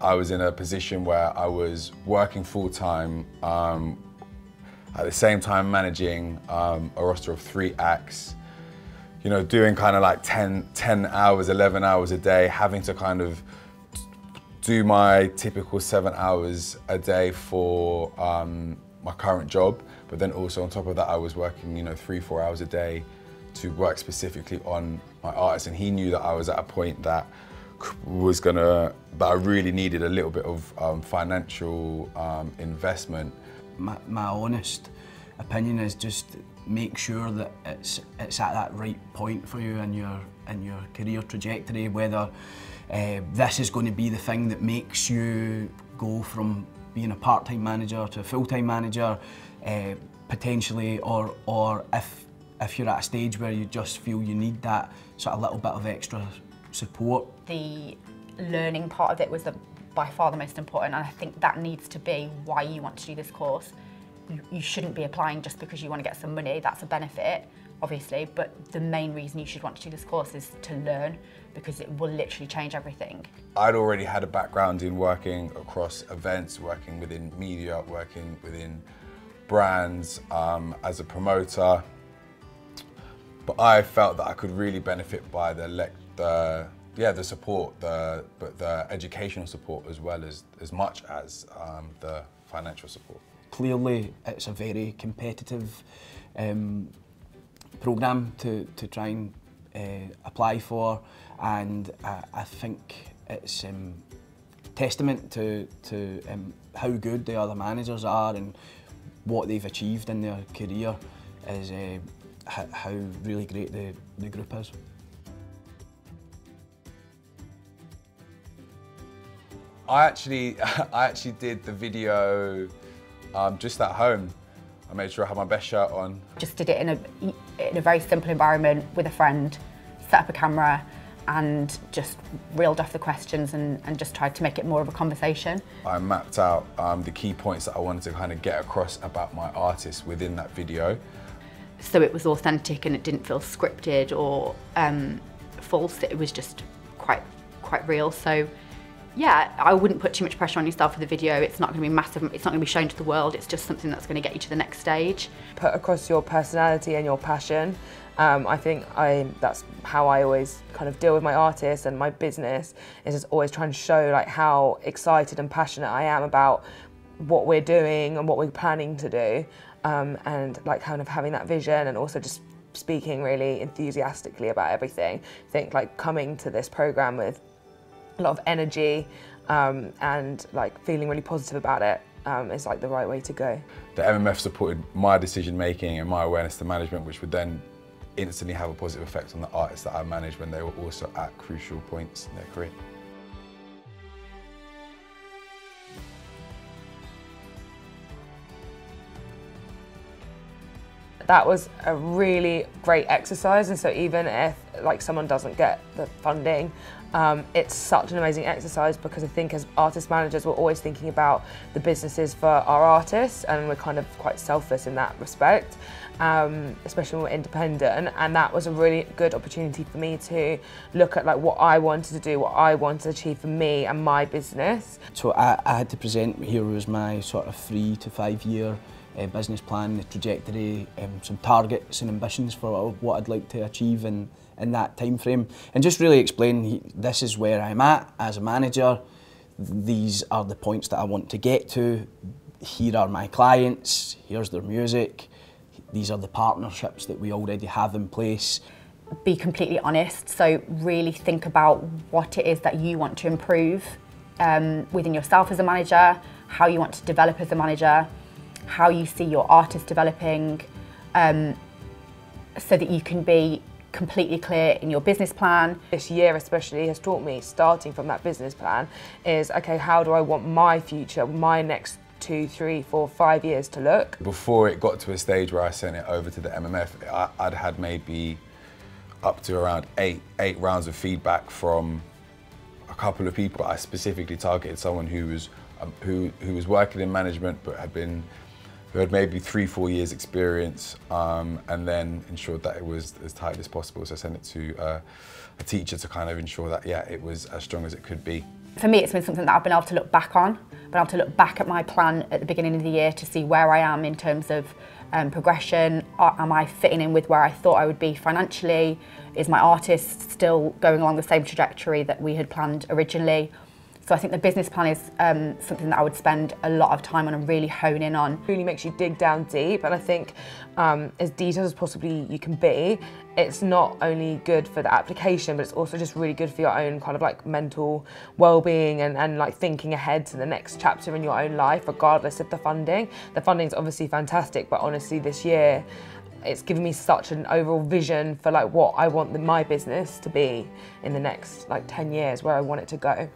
I was in a position where I was working full time, um, at the same time managing um, a roster of three acts, you know, doing kind of like 10, 10 hours, 11 hours a day, having to kind of do my typical seven hours a day for um, my current job, but then also on top of that, I was working, you know, three, four hours a day to work specifically on my artist. And he knew that I was at a point that was gonna, that I really needed a little bit of um, financial um, investment. My, my honest opinion is just make sure that it's it's at that right point for you in your in your career trajectory. Whether uh, this is going to be the thing that makes you go from being a part-time manager to a full-time manager, uh, potentially, or or if if you're at a stage where you just feel you need that sort of little bit of extra support. The learning part of it was the, by far the most important and I think that needs to be why you want to do this course. You, you shouldn't be applying just because you want to get some money, that's a benefit obviously, but the main reason you should want to do this course is to learn because it will literally change everything. I'd already had a background in working across events, working within media, working within brands um, as a promoter, but I felt that I could really benefit by the the yeah the support, the but the educational support as well as as much as um, the financial support. Clearly, it's a very competitive um, program to to try and uh, apply for, and I, I think it's um, testament to to um, how good the other managers are and what they've achieved in their career is uh, how really great the, the group is. I actually, I actually did the video um, just at home. I made sure I had my best shirt on. Just did it in a, in a very simple environment with a friend, set up a camera and just reeled off the questions and, and just tried to make it more of a conversation. I mapped out um, the key points that I wanted to kind of get across about my artist within that video. So it was authentic and it didn't feel scripted or um, false, it was just quite, quite real. So yeah, I wouldn't put too much pressure on yourself for the video. It's not going to be massive, it's not going to be shown to the world. It's just something that's going to get you to the next stage. Put across your personality and your passion. Um, I think I that's how I always kind of deal with my artists and my business is just always trying to show like how excited and passionate I am about what we're doing and what we're planning to do um, and like kind of having that vision and also just speaking really enthusiastically about everything. I think like coming to this program with a lot of energy um, and like feeling really positive about it um, is like the right way to go. The MMF supported my decision making and my awareness to management, which would then instantly have a positive effect on the artists that I managed when they were also at crucial points in their career. that was a really great exercise and so even if like someone doesn't get the funding um, it's such an amazing exercise because I think as artist managers we're always thinking about the businesses for our artists and we're kind of quite selfless in that respect um, especially when we're independent and that was a really good opportunity for me to look at like what I wanted to do what I wanted to achieve for me and my business. So I, I had to present here was my sort of three to five year uh, business plan, the trajectory, um, some targets and ambitions for what I'd like to achieve in, in that time frame, and just really explain this is where I'm at as a manager. These are the points that I want to get to. Here are my clients. Here's their music. These are the partnerships that we already have in place. Be completely honest. So really think about what it is that you want to improve um, within yourself as a manager, how you want to develop as a manager, how you see your artist developing um, so that you can be completely clear in your business plan. This year especially has taught me, starting from that business plan, is okay, how do I want my future, my next two, three, four, five years to look? Before it got to a stage where I sent it over to the MMF, I, would had maybe up to around eight, eight rounds of feedback from a couple of people. I specifically targeted someone who was, um, who, who was working in management but had been who had maybe three, four years experience um, and then ensured that it was as tight as possible. So I sent it to uh, a teacher to kind of ensure that, yeah, it was as strong as it could be. for me, it's been something that I've been able to look back on, been able to look back at my plan at the beginning of the year to see where I am in terms of um, progression. Am I fitting in with where I thought I would be financially? Is my artist still going along the same trajectory that we had planned originally? So I think the business plan is um, something that I would spend a lot of time on and really hone in on. Really makes you dig down deep, and I think um, as detailed as possibly you can be, it's not only good for the application, but it's also just really good for your own kind of like mental well-being and, and like thinking ahead to the next chapter in your own life, regardless of the funding. The funding is obviously fantastic, but honestly, this year it's given me such an overall vision for like what I want the, my business to be in the next like 10 years, where I want it to go.